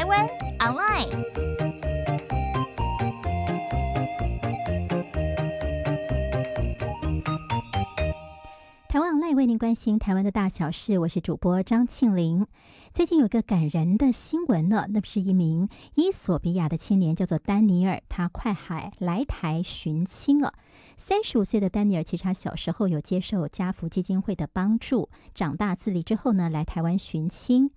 台湾 online。台湾 online 为您关心台湾的大小事，我是主播张庆玲。最近有个感人的新闻呢，那是一名伊索比亚的青年，叫做丹尼尔，他快海来台寻亲了。三十五岁的丹尼尔，其实他小时候有接受家福基金会的帮助，长大自立之后呢，来台湾寻亲。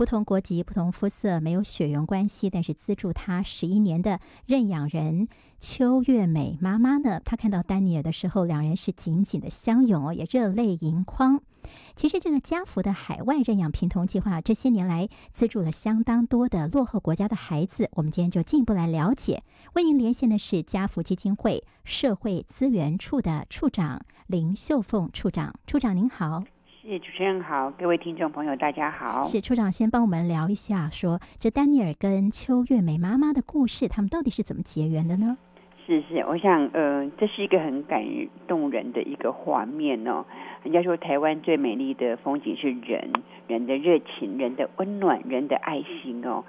不同国籍、不同肤色，没有血缘关系，但是资助他十一年的认养人邱月美妈妈呢，她看到丹尼尔的时候，两人是紧紧的相拥哦，也热泪盈眶。其实这个家福的海外认养平童计划，这些年来资助了相当多的落后国家的孩子。我们今天就进一步来了解。为您连线的是家福基金会社会资源处的处长林秀凤处长，处长您好。是主持人好，各位听众朋友大家好。是处长先帮我们聊一下，说这丹尼尔跟邱月美妈妈的故事，他们到底是怎么结缘的呢？是是，我想，呃，这是一个很感动人的一个画面哦。人家说台湾最美丽的风景是人，人的热情，人的温暖，人的爱心哦。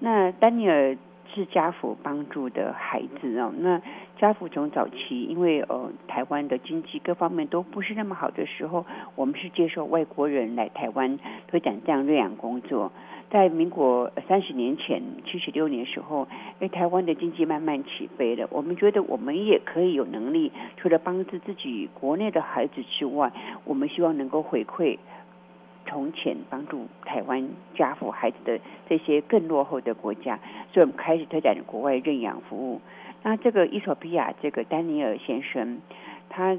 那丹尼尔是家福帮助的孩子哦。那家福从早期，因为呃台湾的经济各方面都不是那么好的时候，我们是接受外国人来台湾推展这样认养工作。在民国三十年前，七十六年时候，因为台湾的经济慢慢起飞了，我们觉得我们也可以有能力，除了帮助自己国内的孩子之外，我们希望能够回馈从前帮助台湾家父孩子的这些更落后的国家，所以我们开始推展国外认养服务。那这个伊索比亚这个丹尼尔先生，他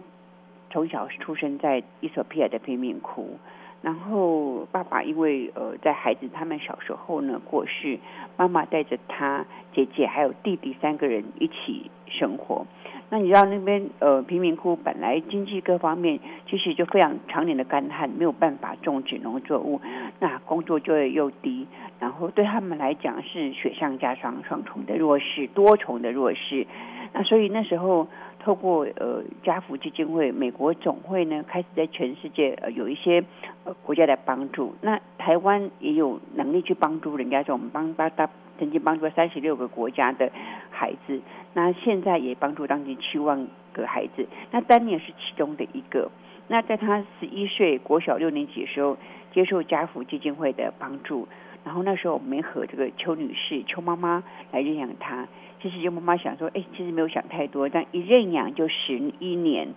从小出生在伊索比亚的贫民窟。然后爸爸因为呃在孩子他们小时候呢过世，妈妈带着他姐姐还有弟弟三个人一起生活。那你知道那边呃贫民窟本来经济各方面其实就非常常年的干旱，没有办法种植农作物，那工作就业又低，然后对他们来讲是雪上加霜，双重的弱势，多重的弱势。那所以那时候。透过呃家福基金会、美国总会呢，开始在全世界呃有一些呃国家的帮助。那台湾也有能力去帮助人家，说我们帮帮他曾经帮助三十六个国家的孩子，那现在也帮助当地七万个孩子。那丹尼尔是其中的一个。那在他十一岁国小六年级的时候，接受家福基金会的帮助，然后那时候我们和这个邱女士、邱妈妈来认养他。其实就妈妈想说，哎，其实没有想太多，但一认养就十一年。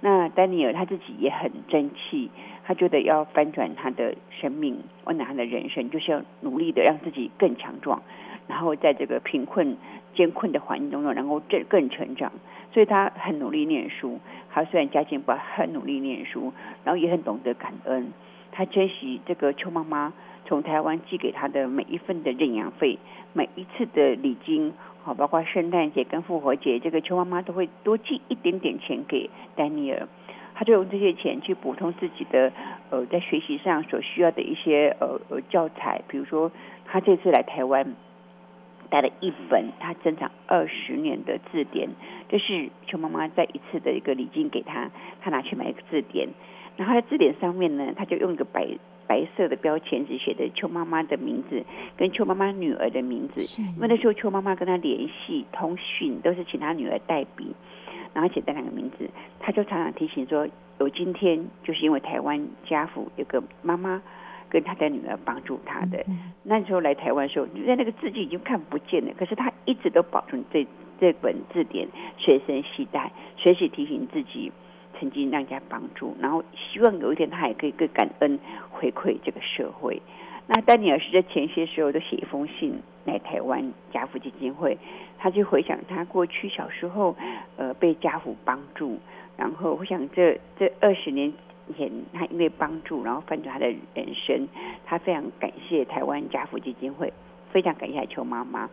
那丹尼尔他自己也很争气，他觉得要翻转他的生命，温暖他的人生，就是要努力的让自己更强壮，然后在这个贫困艰困的环境中，能够更更成长。所以他很努力念书，他虽然家境不好，很努力念书，然后也很懂得感恩。他珍惜这个邱妈妈从台湾寄给他的每一份的认养费，每一次的礼金。好，包括圣诞节跟复活节，这个邱妈妈都会多寄一点点钱给丹尼尔，他就用这些钱去补充自己的呃在学习上所需要的一些呃呃教材，比如说他这次来台湾带了一本他珍藏二十年的字典，这是邱妈妈在一次的一个礼金给他，他拿去买一个字典，然后在字典上面呢，他就用一个白。白色的标签只写的邱妈妈的名字跟邱妈妈女儿的名字，因为那时候邱妈妈跟他联系通讯都是请他女儿代笔，然后写这两个名字，他就常常提醒说有今天就是因为台湾家父有个妈妈跟他的女儿帮助他的。那时候来台湾的时候，就在那个字迹已经看不见了，可是他一直都保存这这本字典随身携带，随时提醒自己。曾经让人家帮助，然后希望有一天他也可以更感恩回馈这个社会。那丹尼尔是在前些时候都写一封信来台湾家福基金会，他就回想他过去小时候呃被家福帮助，然后我想这这二十年前他因为帮助，然后翻转他的人生，他非常感谢台湾家福基金会。非常感谢邱妈妈。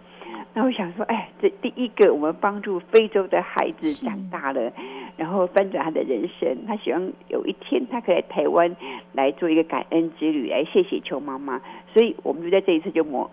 那我想说，哎，这第一个，我们帮助非洲的孩子长大了，然后翻转他的人生。他希望有一天，他可以来台湾来做一个感恩之旅，来谢谢邱妈妈。所以，我们就在这一次就模，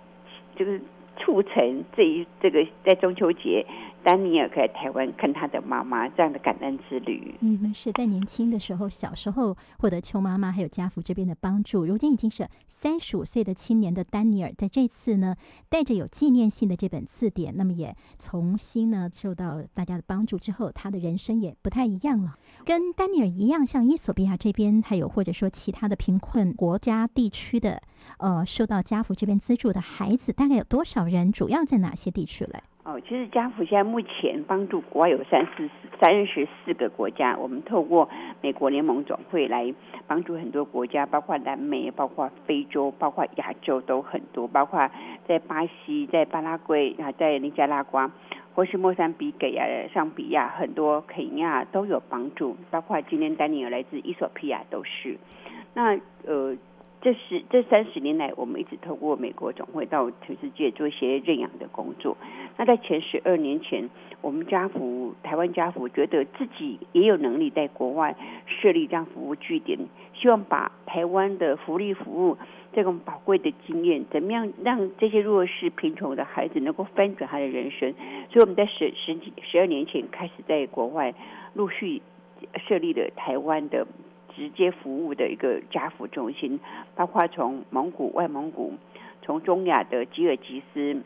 就是促成这一这个在中秋节。丹尼尔可以来台湾看他的妈妈这样的感恩之旅。嗯，是在年轻的时候，小时候获得邱妈妈还有家福这边的帮助，如今已经是三十五岁的青年的丹尼尔，在这次呢，带着有纪念性的这本字典，那么也重新呢受到大家的帮助之后，他的人生也不太一样了。跟丹尼尔一样，像伊索比亚这边，还有或者说其他的贫困国家地区的，呃，受到家福这边资助的孩子，大概有多少人？主要在哪些地区嘞？哦，其实家福现在目前帮助国外有三四三十四个国家，我们透过美国联盟总会来帮助很多国家，包括南美、包括非洲、包括亚洲都很多，包括在巴西、在巴拉圭啊、在尼加拉瓜。或是莫桑比克呀、上比亚，很多肯亚都有帮助，包括今天丹尼尔来自伊索比亚都是。那呃，这是这三十年来，我们一直透过美国总会到全世界做一些认养的工作。那在前十二年前，我们家福台湾家福觉得自己也有能力在国外设立这样服务据点，希望把台湾的福利服务。这种宝贵的经验，怎么样让这些弱势贫穷的孩子能够翻转他的人生？所以我们在十十几十二年前开始在国外陆续设立了台湾的直接服务的一个家福中心，包括从蒙古、外蒙古，从中亚的吉尔吉斯，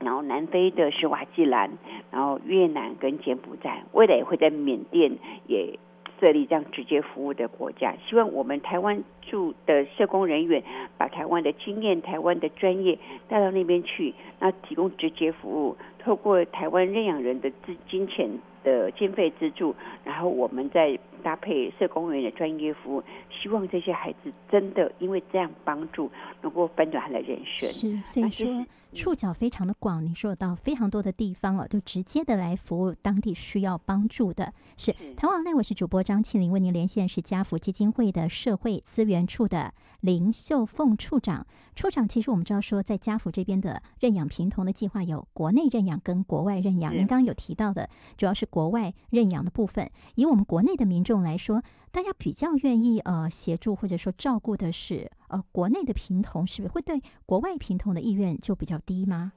然后南非的施瓦季兰，然后越南跟柬埔寨，未来也会在缅甸也。设立这样直接服务的国家，希望我们台湾住的社工人员把台湾的经验、台湾的专业带到那边去，那提供直接服务，透过台湾认养人的资金钱的经费资助，然后我们再搭配社工人员的专业服务，希望这些孩子真的因为这样帮助，能够翻转他的人生。是，所以说。触角非常的广，你说到非常多的地方哦，就直接的来服务当地需要帮助的。是，台湾内，我是主播张庆玲，为您连线是家福基金会的社会资源处的林秀凤处长。处长，其实我们知道说，在家福这边的认养平同的计划有国内认养跟国外认养。您刚刚有提到的，主要是国外认养的部分。以我们国内的民众来说，大家比较愿意呃协助或者说照顾的是。呃，国内的贫童是不是会对国外贫童的意愿就比较低吗？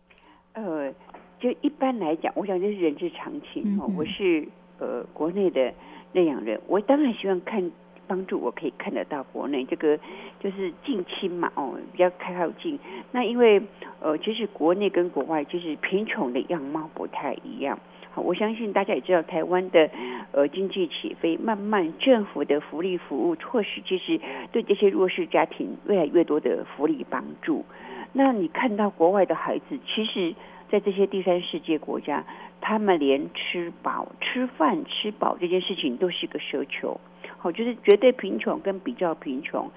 呃，就一般来讲，我想这是人之常情哦。我是呃国内的那养人，我当然希望看帮助，我可以看得到国内这个就是近亲嘛哦，比较开靠近。那因为呃，其实国内跟国外就是贫穷的样貌不太一样。我相信大家也知道，台湾的呃经济起飞，慢慢政府的福利服务措施，其实对这些弱势家庭越来越多的福利帮助。那你看到国外的孩子，其实，在这些第三世界国家，他们连吃饱、吃饭、吃饱这件事情都是一个奢求。好，就是绝对贫穷跟比较贫穷。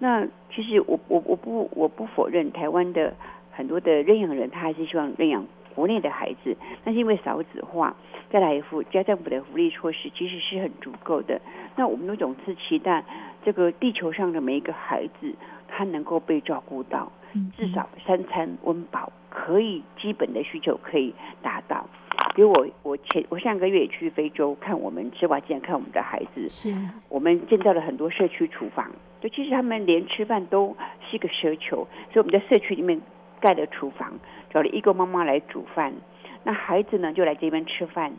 那其实我我我不我不否认，台湾的很多的认养人，他还是希望认养。国内的孩子，那是因为少子化，再来福家政府的福利措施其实是很足够的。那我们都总是期待这个地球上的每一个孩子，他能够被照顾到，至少三餐温饱，可以基本的需求可以达到。比如我我前我上个月也去非洲看我们吃完竟然看我们的孩子，是我们见到了很多社区厨房，就其实他们连吃饭都是一个奢求，所以我们在社区里面盖的厨房。找了一个妈妈来煮饭，那孩子呢就来这边吃饭。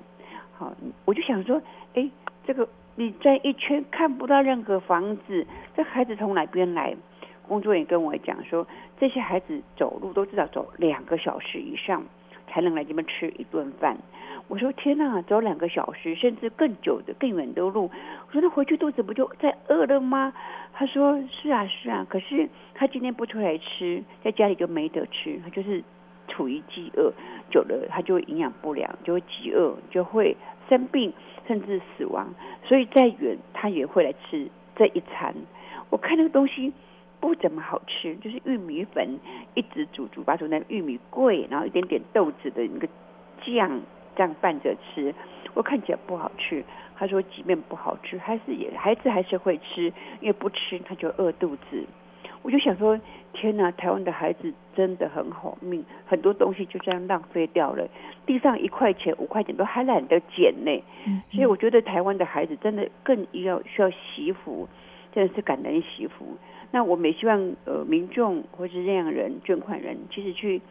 好，我就想说，哎，这个你转一圈看不到任何房子，这孩子从哪边来？工作人员跟我讲说，这些孩子走路都至少走两个小时以上才能来这边吃一顿饭。我说天哪，走两个小时甚至更久的、更远的路，我说那回去肚子不就在饿了吗？他说是啊是啊，可是他今天不出来吃，在家里就没得吃，他就是。处于饥饿久了，他就营养不良，就会饥饿，就会生病，甚至死亡。所以再远，他也会来吃这一餐。我看那个东西不怎么好吃，就是玉米粉一直煮煮，把煮那玉米桂，然后一点点豆子的那个酱这样拌着吃，我看起来不好吃。他说，即便不好吃，还是也孩子还是会吃，因为不吃他就饿肚子。我就想说，天哪！台湾的孩子真的很好命，很多东西就这样浪费掉了。地上一块钱、五块钱都还懒得捡呢。所以我觉得台湾的孩子真的更要需要惜福，真的是感恩惜福。那我们也希望呃民众或是这样人捐款人，其实去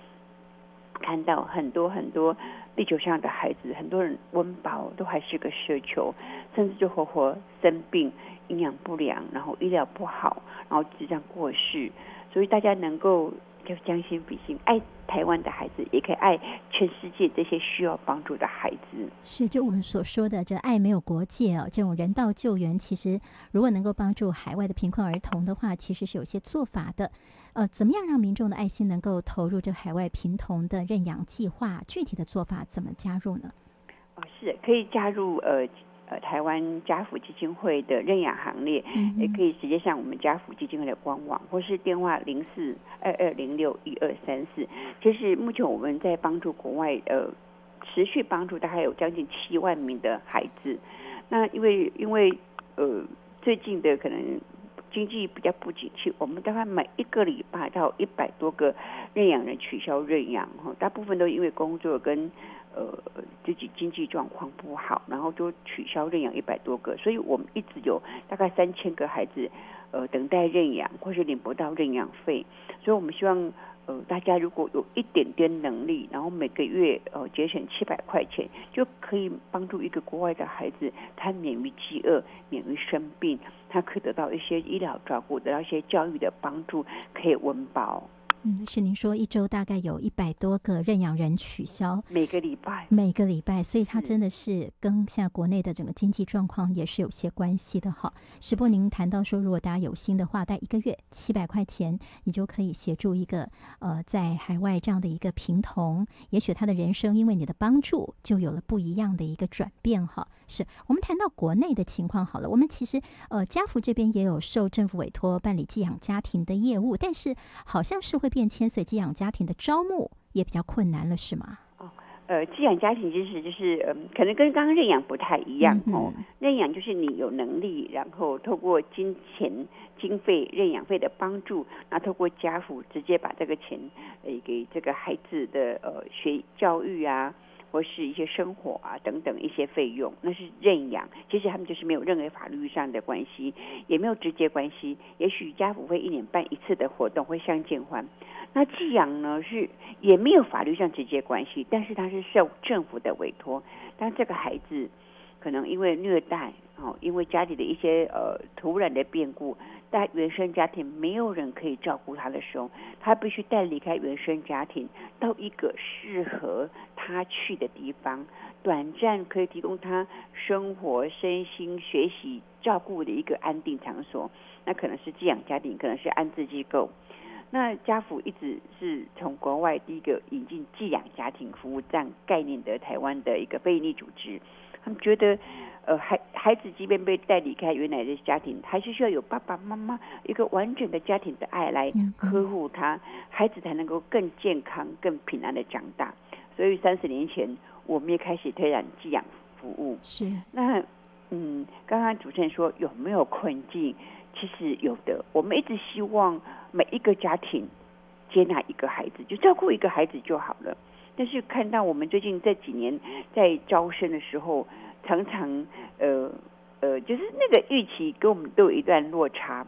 看到很多很多地球上的孩子，很多人温饱都还是个奢求，甚至就活活生病、营养不良，然后医疗不好，然后即将过世。所以大家能够。就将心比心，爱台湾的孩子，也可以爱全世界这些需要帮助的孩子。是，就我们所说的，这爱没有国界哦。这种人道救援，其实如果能够帮助海外的贫困儿童的话，其实是有些做法的。呃，怎么样让民众的爱心能够投入这海外贫童的认养计划？具体的做法怎么加入呢？哦，是可以加入呃。呃，台湾家福基金会的认养行列，也可以直接上我们家福基金会的官网，或是电话零四二二零六一二三四。就是目前我们在帮助国外，呃，持续帮助大概有将近七万名的孩子。那因为因为呃最近的可能经济比较不景气，我们大概每一个礼拜到一百多个认养人取消认养，哈，大部分都因为工作跟。呃，自己经济状况不好，然后就取消认养一百多个，所以我们一直有大概三千个孩子，呃，等待认养或是领不到认养费，所以我们希望呃大家如果有一点点能力，然后每个月呃节省七百块钱，就可以帮助一个国外的孩子，他免于饥饿，免于生病，他可以得到一些医疗照顾，得到一些教育的帮助，可以温饱。嗯，是您说一周大概有一百多个认养人取消，每个礼拜，每个礼拜，所以它真的是跟现在国内的整个经济状况也是有些关系的哈。石波，您谈到说，如果大家有心的话，在一个月七百块钱，你就可以协助一个呃在海外这样的一个贫童，也许他的人生因为你的帮助就有了不一样的一个转变哈。是我们谈到国内的情况好了，我们其实呃家福这边也有受政府委托办理寄养家庭的业务，但是好像是会。变迁，所以寄养家庭的招募也比较困难了，是吗？哦，呃，寄养家庭其实就是，嗯，可能跟刚刚认养不太一样哦。认养就是你有能力，然后透过金钱经费、认养费的帮助，那透过家父直接把这个钱，呃，给这个孩子的呃学教育啊。或是一些生活啊等等一些费用，那是认养。其实他们就是没有任何法律上的关系，也没有直接关系。也许家不会一年办一次的活动，会相见欢。那寄养呢是也没有法律上直接关系，但是他是受政府的委托。但这个孩子可能因为虐待，哦，因为家里的一些呃突然的变故。在原生家庭没有人可以照顾他的时候，他必须带离开原生家庭，到一个适合他去的地方，短暂可以提供他生活、身心、学习、照顾的一个安定场所。那可能是寄养家庭，可能是安置机构。那家福一直是从国外第一个引进寄养家庭服务站概念的台湾的一个非营利组织，他们觉得。呃，孩孩子即便被带离开原来的家庭，还是需要有爸爸妈妈一个完整的家庭的爱来呵护他，孩子才能够更健康、更平安的长大。所以三十年前，我们也开始推展寄养服务。是那嗯，刚刚主持人说有没有困境？其实有的。我们一直希望每一个家庭接纳一个孩子，就照顾一个孩子就好了。但是看到我们最近这几年在招生的时候。常常，呃呃，就是那个预期跟我们都有一段落差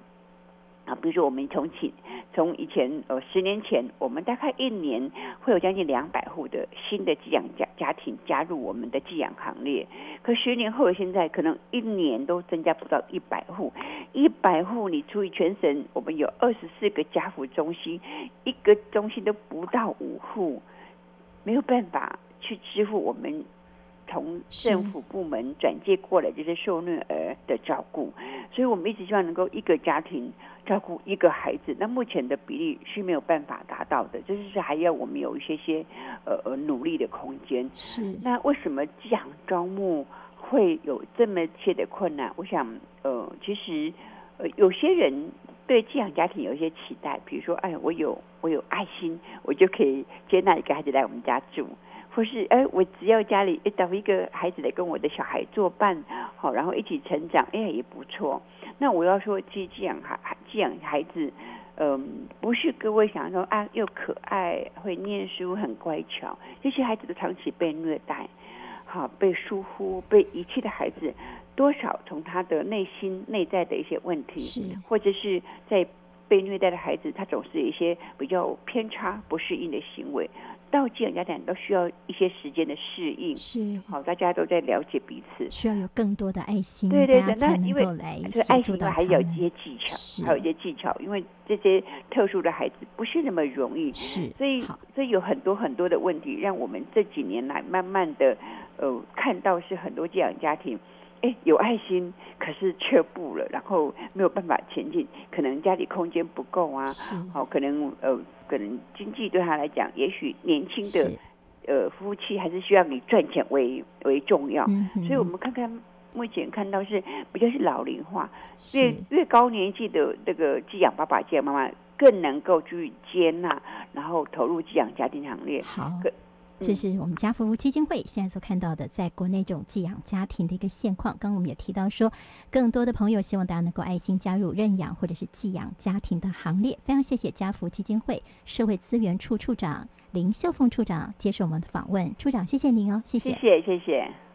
啊。比如说，我们从前从以前呃十年前，我们大概一年会有将近两百户的新的寄养家家庭加入我们的寄养行列。可十年后现在，可能一年都增加不到一百户。一百户你除以全省，我们有二十四个家福中心，一个中心都不到五户，没有办法去支付我们。从政府部门转借过来这些受虐儿的照顾，所以我们一直希望能够一个家庭照顾一个孩子。那目前的比例是没有办法达到的，就是还要我们有一些些呃呃努力的空间。是那为什么这样招募会有这么些的困难？我想呃，其实呃有些人对寄养家庭有一些期待，比如说哎，我有我有爱心，我就可以接纳一个孩子来我们家住。或是哎，我只要家里找一个孩子来跟我的小孩作伴，好，然后一起成长，哎也不错。那我要说，寄寄养孩寄养孩子，嗯，不是各位想说啊，又可爱，会念书，很乖巧。这些孩子都长期被虐待，好，被疏忽、被遗弃的孩子，多少从他的内心内在的一些问题，是，或者是在被虐待的孩子，他总是有一些比较偏差、不适应的行为。到寄养家庭都需要一些时间的适应，是好，大家都在了解彼此。需要有更多的爱心，对对对，那因为这爱心还有一些技巧，还有一些技巧，因为这些特殊的孩子不是那么容易，是，所以好，所以有很多很多的问题，让我们这几年来慢慢的呃看到是很多寄养家庭。哎，有爱心，可是却步了，然后没有办法前进，可能家里空间不够啊，是好，可能呃，可能经济对他来讲，也许年轻的，呃夫妻还是需要以赚钱为为重要，嗯所以我们看看目前看到是比较是老龄化，越越高年纪的那个寄养爸爸、寄养妈妈更能够去接纳，然后投入寄养家庭行列。好可。这嗯是我们家福基金会现在所看到的，在国内这种寄养家庭的一个现况。刚刚我们也提到说，更多的朋友希望大家能够爱心加入认养或者是寄养家庭的行列。非常谢谢家福基金会社会资源处处长林秀凤处长接受我们的访问，处长谢谢您哦，谢谢谢谢谢。